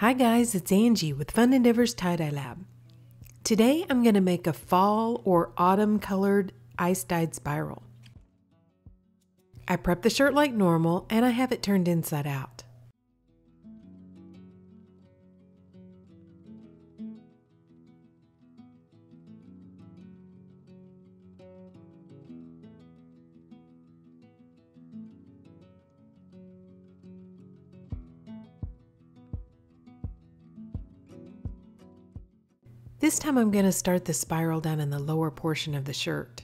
Hi guys, it's Angie with Fun Endeavors Tie-Dye Lab. Today I'm going to make a fall or autumn colored ice dyed spiral. I prep the shirt like normal and I have it turned inside out. This time I'm going to start the spiral down in the lower portion of the shirt.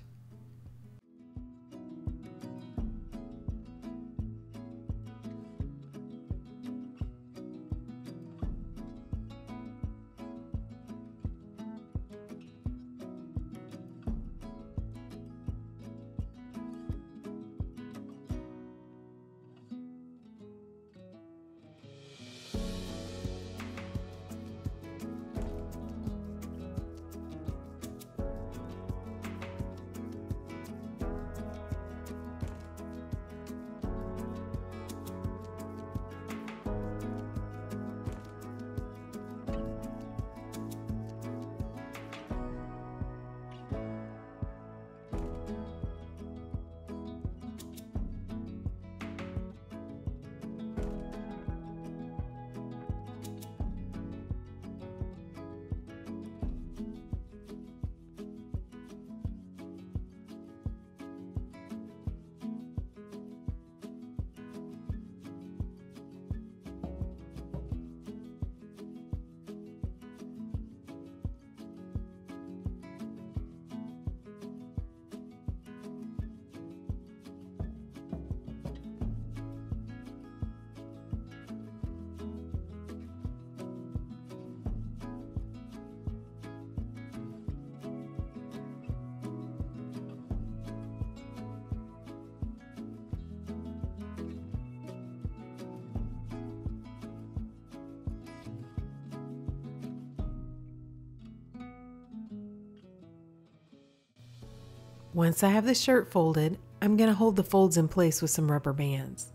Once I have the shirt folded, I'm going to hold the folds in place with some rubber bands.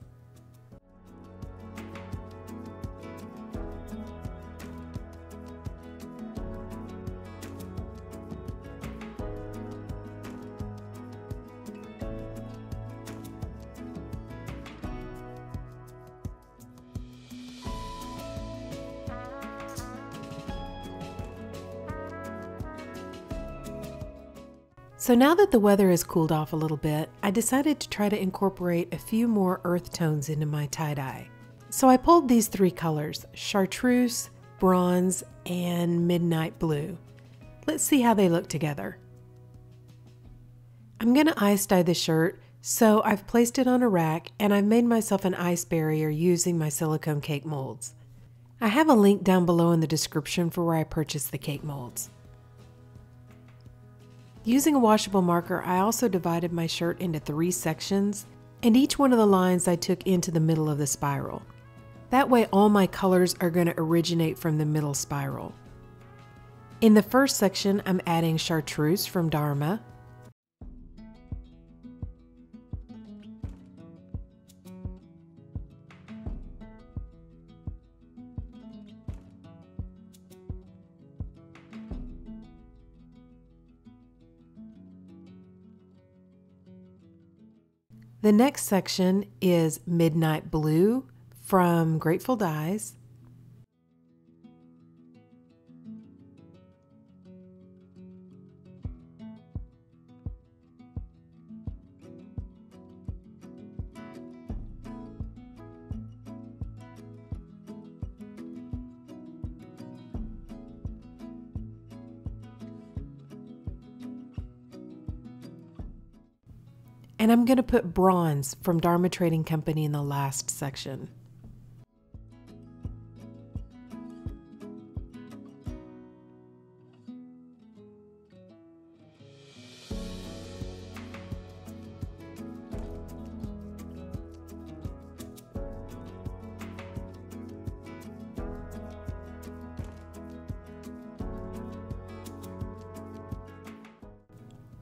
So now that the weather has cooled off a little bit, I decided to try to incorporate a few more earth tones into my tie-dye. So I pulled these three colors, chartreuse, bronze, and midnight blue. Let's see how they look together. I'm going to ice dye the shirt, so I've placed it on a rack and I've made myself an ice barrier using my silicone cake molds. I have a link down below in the description for where I purchased the cake molds. Using a washable marker, I also divided my shirt into three sections, and each one of the lines I took into the middle of the spiral. That way all my colors are going to originate from the middle spiral. In the first section, I'm adding chartreuse from Dharma, The next section is Midnight Blue from Grateful Dyes. And I'm going to put bronze from Dharma Trading Company in the last section.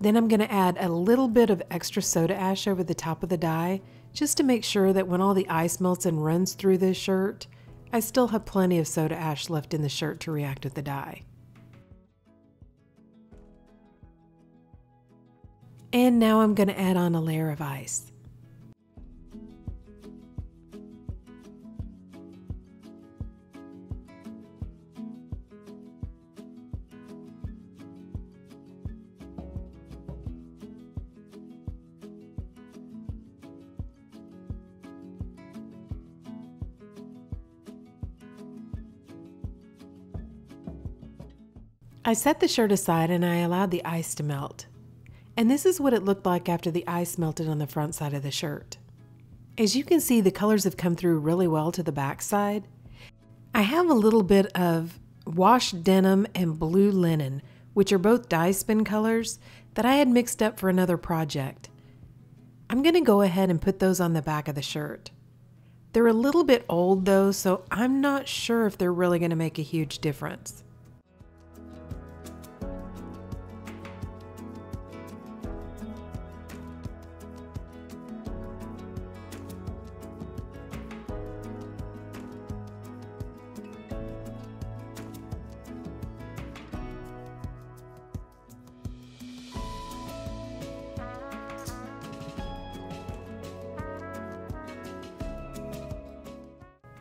Then I'm going to add a little bit of extra soda ash over the top of the dye just to make sure that when all the ice melts and runs through this shirt, I still have plenty of soda ash left in the shirt to react with the dye. And now I'm going to add on a layer of ice. I set the shirt aside and I allowed the ice to melt. And this is what it looked like after the ice melted on the front side of the shirt. As you can see, the colors have come through really well to the back side. I have a little bit of washed denim and blue linen, which are both Dyespin colors that I had mixed up for another project. I'm going to go ahead and put those on the back of the shirt. They're a little bit old though, so I'm not sure if they're really going to make a huge difference.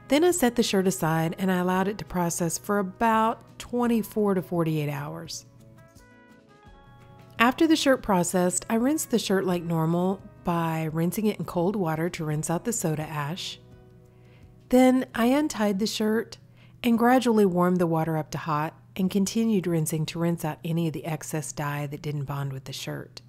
Then I set the shirt aside and I allowed it to process for about 24 to 48 hours. After the shirt processed, I rinsed the shirt like normal by rinsing it in cold water to rinse out the soda ash. Then I untied the shirt and gradually warmed the water up to hot and continued rinsing to rinse out any of the excess dye that didn't bond with the shirt.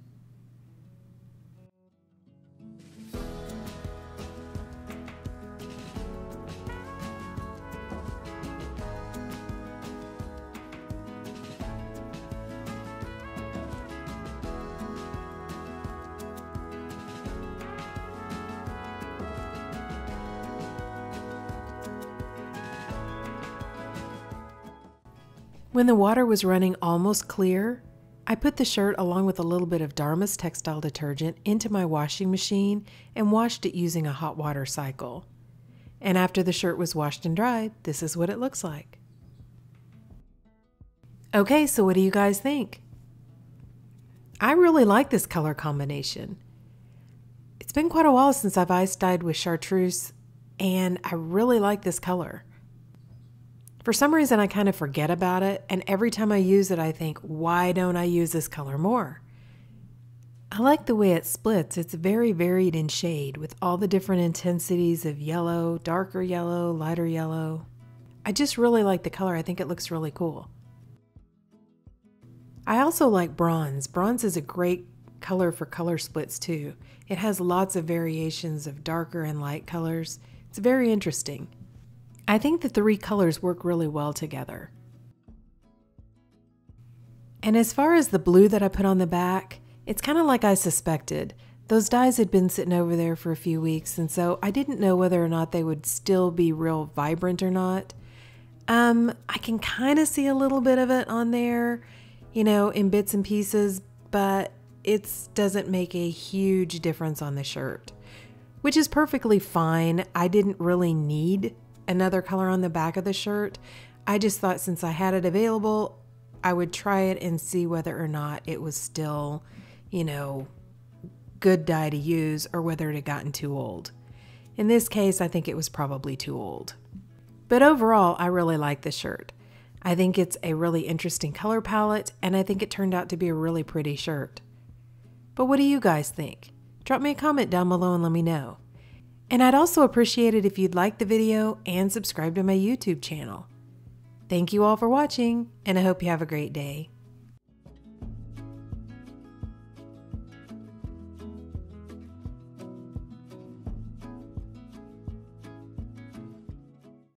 When the water was running almost clear, I put the shirt along with a little bit of Dharma's textile detergent into my washing machine and washed it using a hot water cycle. And after the shirt was washed and dried, this is what it looks like. Okay, so what do you guys think? I really like this color combination. It's been quite a while since I've ice dyed with chartreuse, and I really like this color. For some reason, I kind of forget about it, and every time I use it, I think, why don't I use this color more? I like the way it splits. It's very varied in shade with all the different intensities of yellow, darker yellow, lighter yellow. I just really like the color. I think it looks really cool. I also like bronze. Bronze is a great color for color splits too. It has lots of variations of darker and light colors. It's very interesting. I think the three colors work really well together. And as far as the blue that I put on the back, it's kind of like I suspected. Those dyes had been sitting over there for a few weeks, and so I didn't know whether or not they would still be real vibrant or not. Um, I can kind of see a little bit of it on there, you know, in bits and pieces, but it doesn't make a huge difference on the shirt, which is perfectly fine. I didn't really need another color on the back of the shirt. I just thought since I had it available, I would try it and see whether or not it was still, you know, good dye to use or whether it had gotten too old. In this case, I think it was probably too old. But overall, I really like the shirt. I think it's a really interesting color palette, and I think it turned out to be a really pretty shirt. But what do you guys think? Drop me a comment down below and let me know. And I'd also appreciate it if you'd like the video and subscribe to my YouTube channel. Thank you all for watching, and I hope you have a great day.